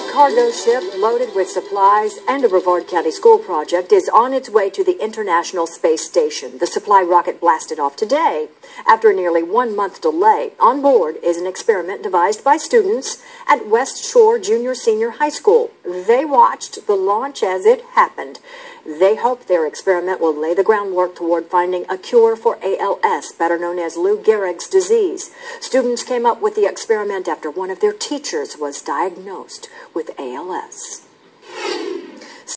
cargo ship loaded with supplies and a Brevard County school project is on its way to the International Space Station. The supply rocket blasted off today. After a nearly one month delay, on board is an experiment devised by students at West Shore Junior Senior High School. They watched the launch as it happened. They hope their experiment will lay the groundwork toward finding a cure for ALS, better known as Lou Gehrig's disease. Students came up with the experiment after one of their teachers was diagnosed with ALS.